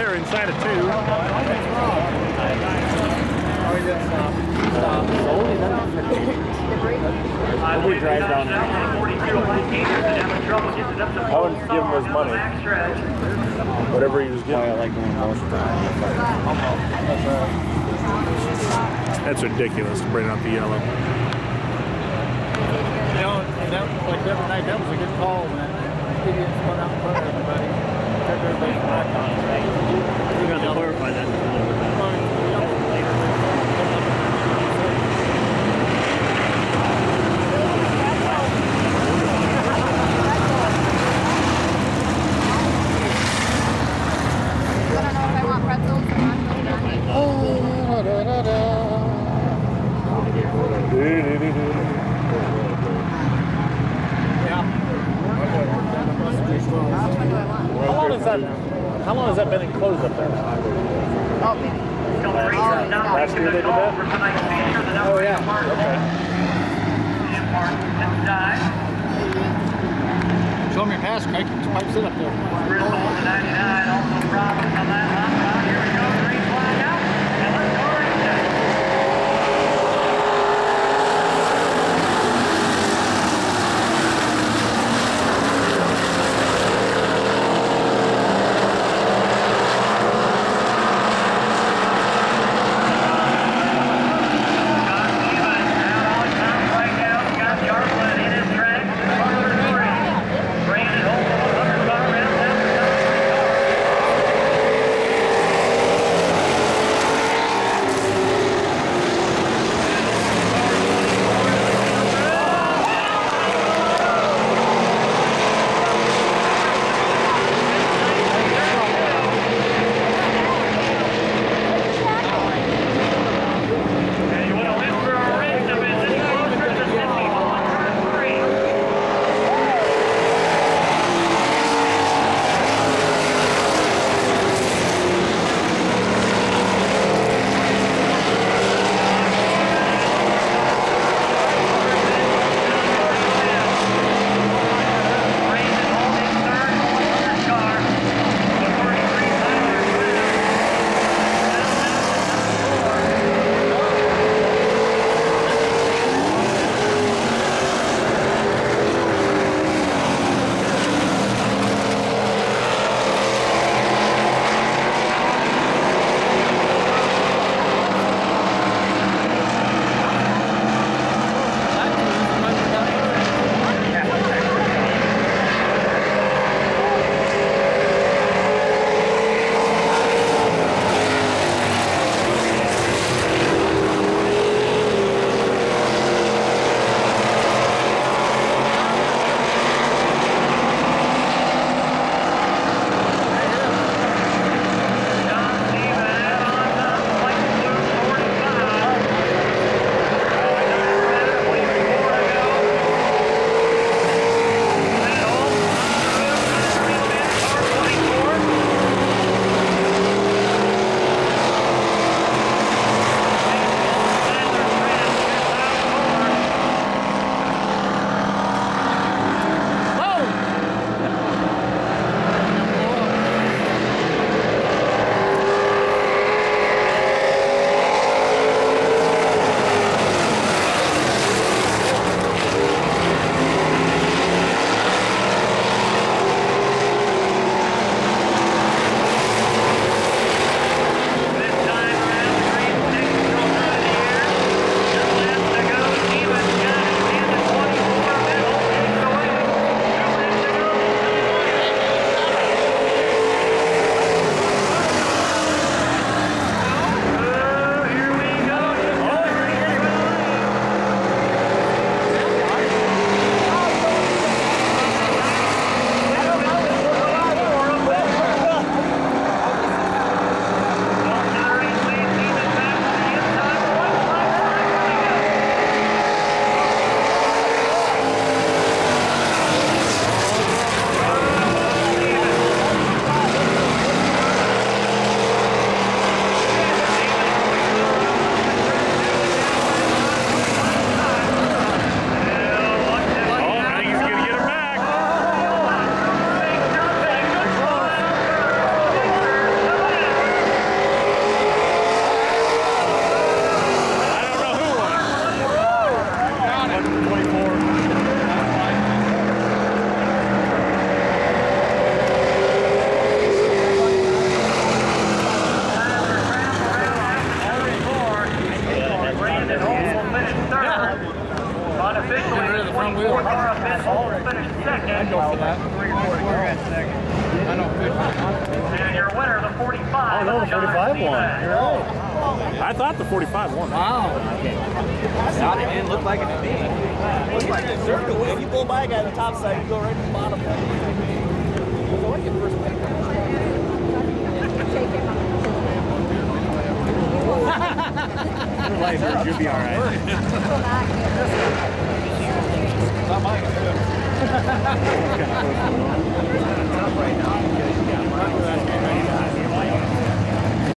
there inside of two. I would drive down there. I wouldn't give him his money. Whatever he was getting, I like him most. That's ridiculous to bring out the yellow. You know, that, like the other night, that was a good call, man. He spun out in front of everybody. Kept everybody back on. We got to clarify that. Well, you know, I don't know if I want pretzels or nachos. yeah. Which one do I want? How long has that, how long has that been enclosed up there? Oh, maybe. Last year they did that? Oh, yeah. Okay. Show me your pass, Craig. There's pipes in up there. Second. I'd go for that. I don't think. And your winner, the 45. Oh, no, the John 45 Stevens. won. I thought the 45 won. Wow. God, it didn't look like it to me. Looks like it deserved to win. If you pull by a guy on the top side, you go right to the bottom. Life, you'll be all right. Not mine. Tough right now because you got money.